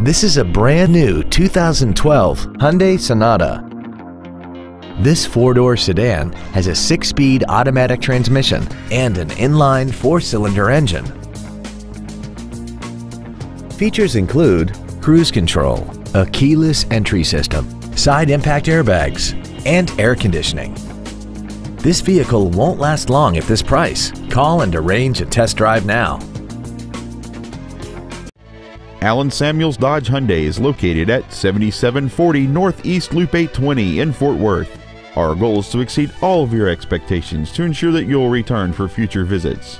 This is a brand new 2012 Hyundai Sonata. This four-door sedan has a six-speed automatic transmission and an inline four-cylinder engine. Features include cruise control, a keyless entry system, side impact airbags, and air conditioning. This vehicle won't last long at this price. Call and arrange a test drive now. Allen Samuels Dodge Hyundai is located at 7740 Northeast Loop 820 in Fort Worth. Our goal is to exceed all of your expectations to ensure that you'll return for future visits.